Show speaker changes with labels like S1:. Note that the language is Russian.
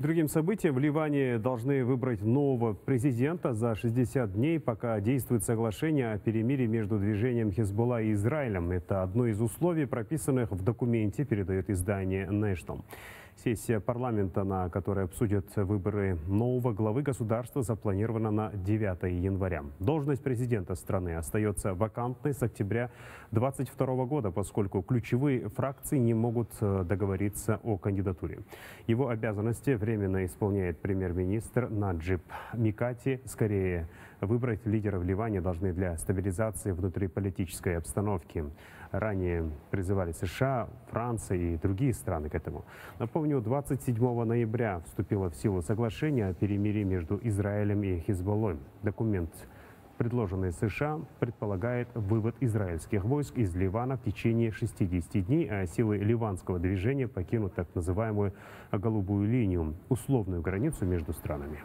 S1: Другим событием в Ливане должны выбрать нового президента за 60 дней, пока действует соглашение о перемирии между движением Хезболла и Израилем. Это одно из условий, прописанных в документе, передает издание National. Сессия парламента, на которой обсудят выборы нового главы государства, запланирована на 9 января. Должность президента страны остается вакантной с октября 2022 года, поскольку ключевые фракции не могут э, договориться о кандидатуре. Его обязанности временно исполняет премьер-министр Наджиб Микати. Скорее, выбрать лидера в Ливане должны для стабилизации внутриполитической обстановки. Ранее призывали США, Франция и другие страны к этому. Напомню, 27 ноября вступило в силу соглашение о перемирии между Израилем и Хизбаллой. Документ предложенный США, предполагает вывод израильских войск из Ливана в течение 60 дней, а силы ливанского движения покинут так называемую «голубую линию» – условную границу между странами.